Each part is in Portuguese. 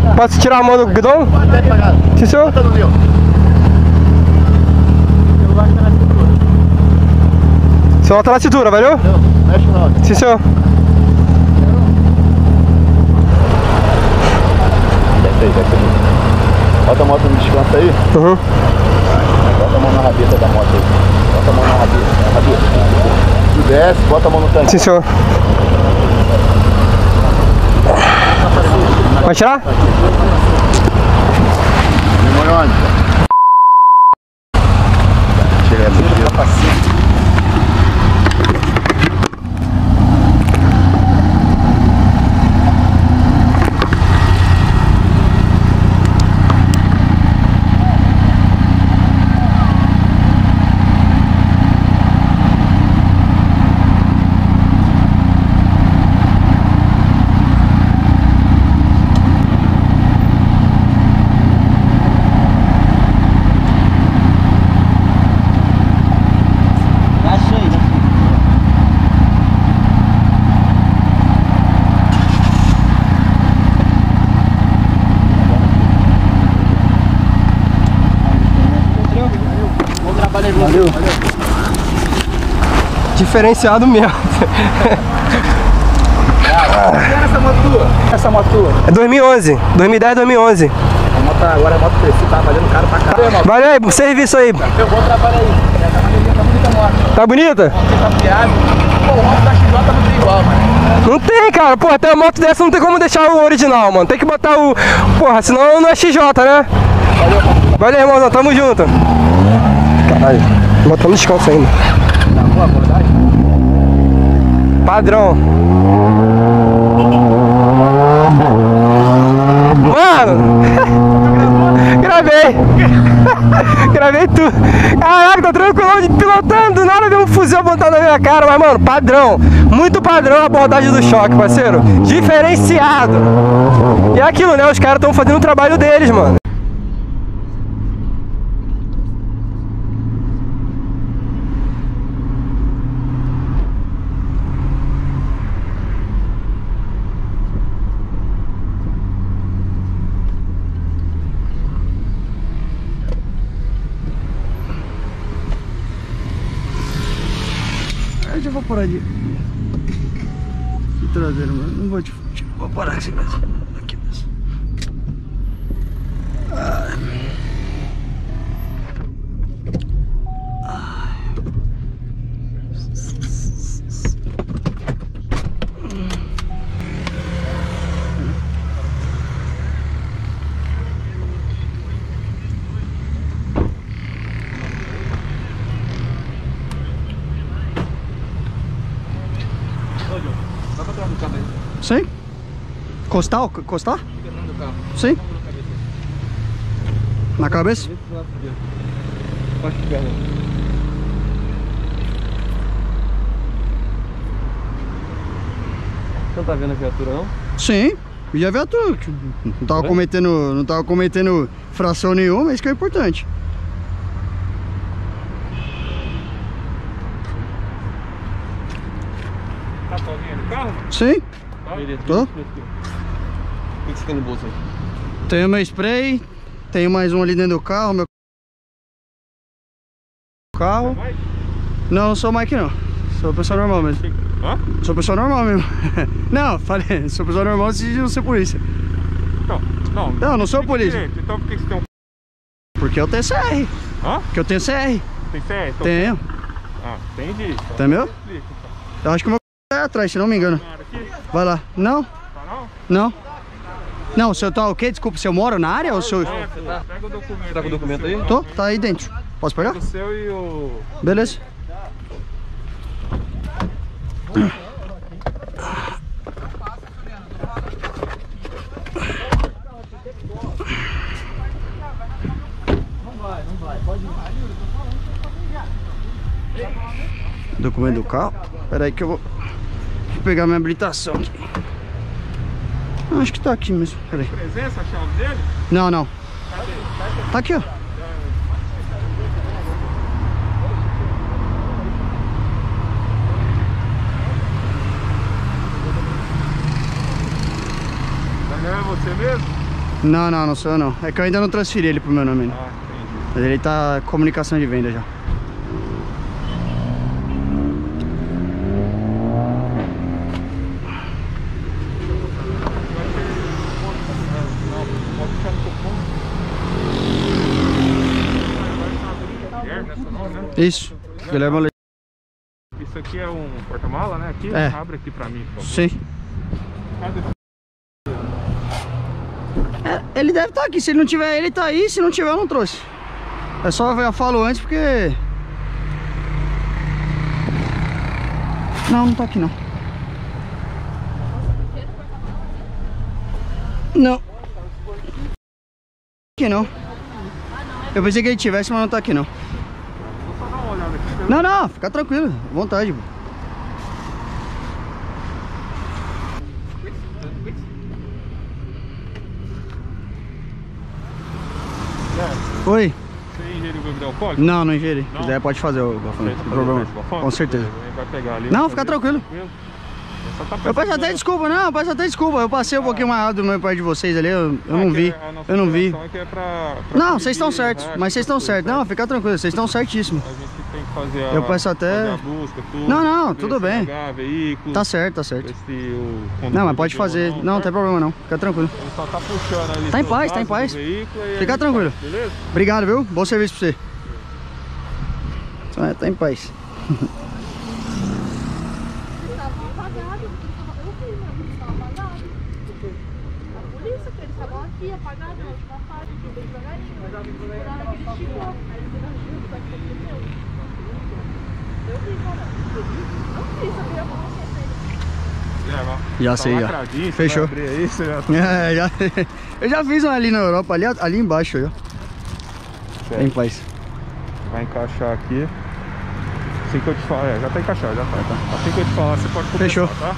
senhor. Posso tirar a mão do guidão? Sim, senhor. Meu. Senhor, tá na cintura, valeu? Não, mexe não. Sim, senhor. Desce aí, desce aí. Bota a moto no descanso aí. Uhum. Bota a mão na rabeta da moto aí. Bota a mão na rabeta. Na rabeta. Desce, bota a mão no tanque. Sim, senhor. Vai tirar? Demora onde? Chega aí, Valeu. Diferenciado mesmo. essa moto tua? Essa moto tua? É 2011. 2010, 2011. A moto agora é moto crescida, tá valendo caro pra caramba. Valeu aí, serviço aí. Eu vou trabalhar aí. Essa maneirinha tá bonita a moto. Tá bonita? Você tá piado. Pô, o moto da XJ não tem igual, mano. Não tem, cara. Porra, até uma moto dessa não tem como deixar o original, mano. Tem que botar o. Porra, senão não é XJ, né? Valeu, irmãozão. Tamo junto. Caralho. Botando descanso ainda. Na boa abordagem? Padrão. Mano! Gravei! Gravei tudo! Caraca, tô tranquilo de pilotando, do nada deu um fuzil apontado na minha cara, mas mano, padrão! Muito padrão a abordagem do choque, parceiro! Diferenciado! E é aquilo, né? Os caras estão fazendo o trabalho deles, mano. Eu já vou parar de. de traseiro, mano. Não vou te. Vou parar assim mesmo. Aqui mesmo. Sim? Costar? Costar? Sim? Na cabeça? Você não tá vendo a viatura, não? Sim. E tudo. que Não tava cometendo. Não tava cometendo fração nenhuma, isso que é importante. Tá sozinho no carro? Sim? Beleza. Tô. O que que você tem no bolso aí? Tenho meu spray, tenho mais um ali dentro do carro, meu carro. Vai? Não, não sou Mike não. Sou pessoa normal mesmo. Hã? Sou pessoa normal mesmo. não, falei, sou pessoa normal de não ser polícia. Então, não. Não, não sou polícia. Então por que você tem um... Porque eu tenho CR. Hã? Porque eu tenho CR. Tem CR? Então... Tenho. Ah, entendi. Então, Tem meu? então. Eu acho que o meu é atrás, se não me engano. Vai lá. Não? Tá não? Não. Não, o senhor tá o quê? Desculpa, se eu moro na área ou se eu... Não, pô, Pega o documento Tá com o documento aí? Tô, tá aí dentro. Posso pegar? O seu e o... Beleza. Documento do carro. Pera aí que eu vou vou pegar minha habilitação aqui. Acho que tá aqui mesmo. Pera aí. Presença, a chave dele? Não, não. Tá aqui, ó. É você mesmo? Não, não, não sou eu não. É que eu ainda não transferi ele pro meu nome. ainda. Ah, entendi. Mas ele tá comunicação de venda já. Pode ficar no cupom. Guilherme, essa não, né? Isso. Guilherme Ale- Isso aqui é um porta-mala, né? Aqui, É. abre aqui pra mim. Sim. Cadê? É, ele deve estar aqui. Se ele não tiver, ele tá aí. Se não tiver, eu não trouxe. É só eu falo antes porque. Não, não tá aqui não. Não. Aqui não. Eu pensei que ele tivesse, mas não tá aqui não. Vou só dar uma olhada aqui. Não, não, fica tranquilo, à vontade. pô. Oi? Você ingeriu bebida alcoólica? Não, não ingeri. Se Não? quiser, pode fazer o bafão. Não problema. Com certeza. Vai pegar ali. Não, fica fazer, tranquilo. É tá Eu peço até desculpa, não, eu peço até desculpa. Eu passei um pouquinho mais rápido do meu perto de vocês ali, eu, eu não vi. Eu não vi. É que é pra, pra Não, vocês estão prevenir, certos, né, mas vocês estão certos. coisas, Não, fica tranquilo, vocês estão certíssimos. A gente tem que fazer a, Eu peço até- a busca, tudo. Não, não, tudo bem. pegar veículo, Tá certo, tá certo. Não, mas pode fazer. Não, não tá? tem problema não. Fica tranquilo. Ele só tá puxando ali. Tá em paz, tá em paz. Fica tranquilo. faz, Beleza? Obrigado, viu? Bom serviço pra você. Tá em paz. Já tá sei, já. você Fechou. aí, já... É, já, eu já fiz um ali na Europa, ali, ali embaixo, ó. Tá em paz. Vai encaixar aqui. Assim que eu te falar, é, já tá encaixado, já tá. tá. Assim que eu te falar, você pode começar, Fechou. tá?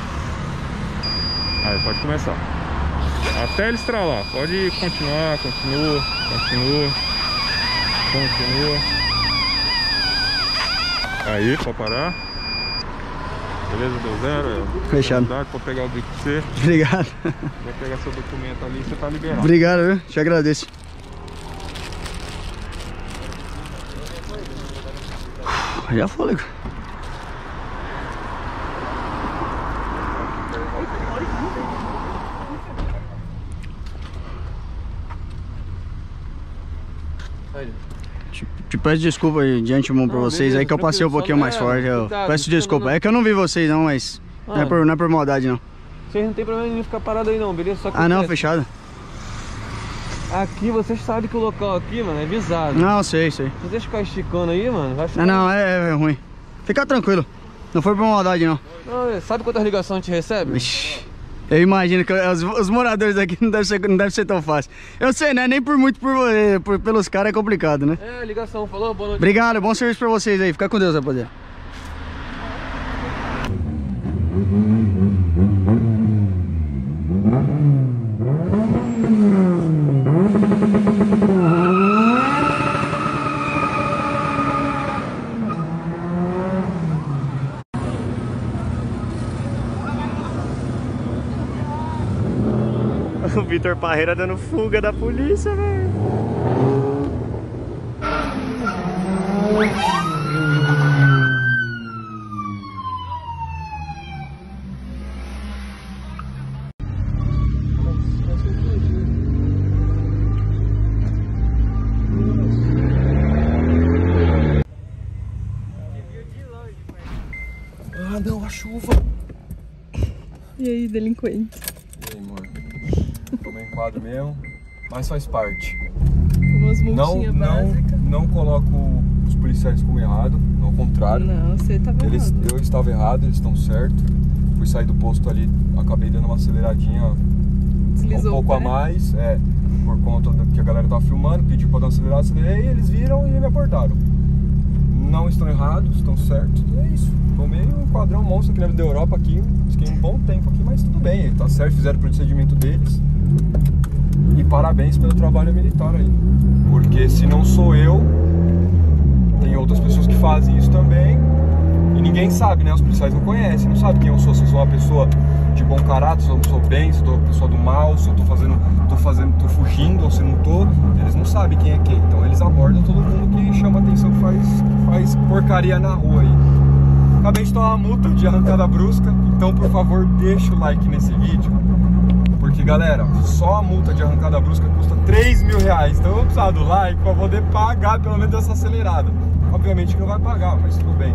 Aí, pode começar. Até ele estralar. Pode continuar, continua, continua, continua. Aí, pode parar. Beleza, deu zero. é. Fechado. Pode pegar o bico pra você. Obrigado. Vai pegar seu documento ali, você tá liberado. Obrigado, viu? Te agradeço. Já fôlego. Te, peço desculpa aí de antemão pra Não, vocês aí beleza, que eu passei um pouquinho não mais é, forte. Eu cuidado, peço não desculpa. problema É que eu não vi vocês não, mas não, é Ah. por, não é por maldade não. Vocês não tem problema nenhum ficar parado aí não, beleza? Só que Ah não, fechado? Aqui vocês sabem que o local aqui, mano, é visado. Não, sei, sei. Se vocês ficarem esticando aí, mano, vai ficar... Não, não, é, é ruim. Fica tranquilo. Não foi por maldade, não. Não, é, sabe quantas ligações a gente recebe? Vixe, Eu imagino que os, os moradores daqui não deve, ser, não deve ser tão fácil. Eu sei, né? Nem por muito por, vo- por- pelos caras é complicado, né? É, ligação, falou, boa noite. Obrigado, bom serviço pra vocês aí. Fica com Deus, rapaziada. O Vitor Parreira dando fuga da polícia, velho. Ah, não, a chuva. E aí, delinquente? E aí, amor? Tomei um quadro mesmo, mas faz parte. Umas Não, não, não coloco os policiais como errado, ao contrário. Não, você tava Eles, errado. eu estava errado, eles estão certos. Fui sair do posto ali, acabei dando uma aceleradinha Deslizou um pouco a mais, é, por conta do que a galera tava filmando, pediu pra dar uma acelerada, acelerei, eles viram e me abordaram. Não estão errados, estão certos, e é isso. Tomei um quadrão monstro aqui na da Europa aqui, fiquei um bom tempo aqui, mas tudo bem, tá certo, fizeram o procedimento deles. E parabéns pelo trabalho militar aí. Porque se não sou eu, tem outras pessoas que fazem isso também. E ninguém sabe, né? Os policiais não conhecem, não sabem quem eu sou. Se eu sou uma pessoa de bom caráter, se eu sou bem, se eu sou uma pessoa do mal, se eu tô fazendo, tô fazendo, tô fugindo. sabe quem é quem. Então eles abordam todo mundo que chama atenção, que faz, que faz porcaria na rua aí. Acabei de tomar uma multa de arrancada brusca, então por favor deixa o like nesse vídeo. Galera, só a multa de arrancada brusca custa 3 mil reais. Então eu vou precisar do like para poder pagar pelo menos essa acelerada. Obviamente que não vai pagar, mas tudo bem.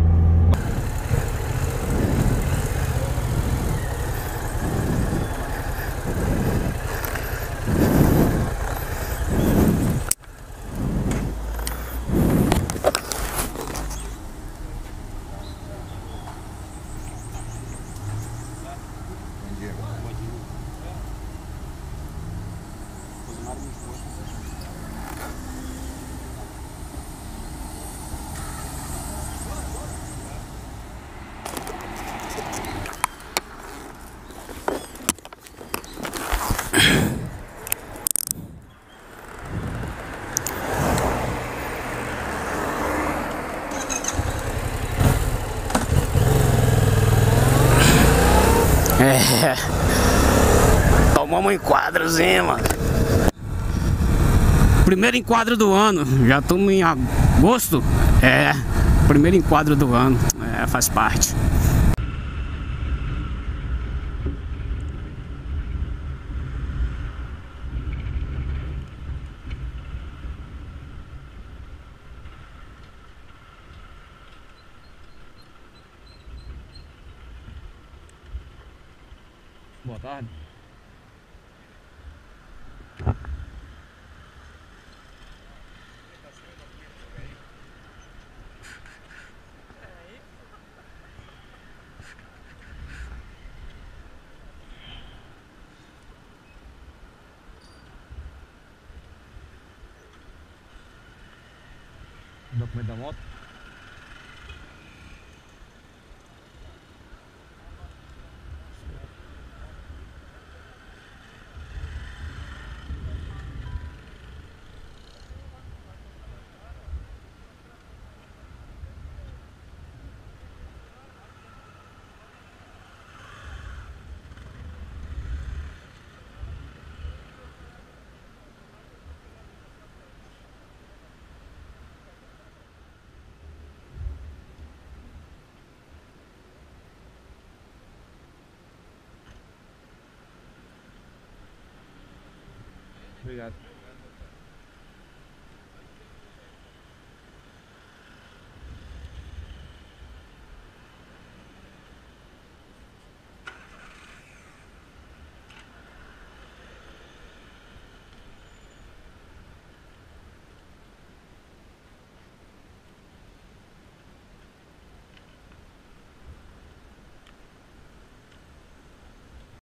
É. Tomamos um enquadrozinho, mano. Primeiro enquadro do ano. Já estamos em agosto. É. Primeiro enquadro do ano. É, faz parte. Boa tarde. Documento Obrigado.